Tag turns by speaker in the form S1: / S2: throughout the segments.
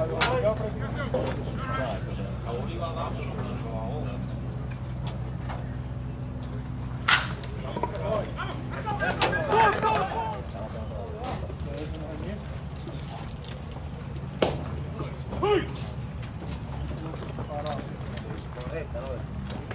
S1: Hey,
S2: hello.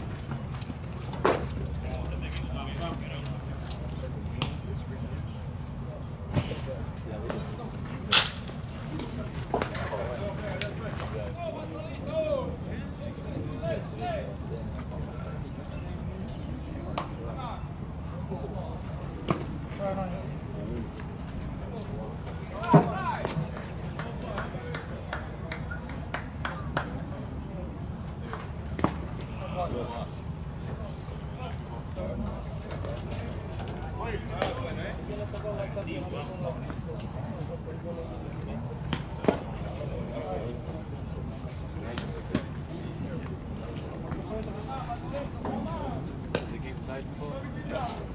S3: Zeiten vor.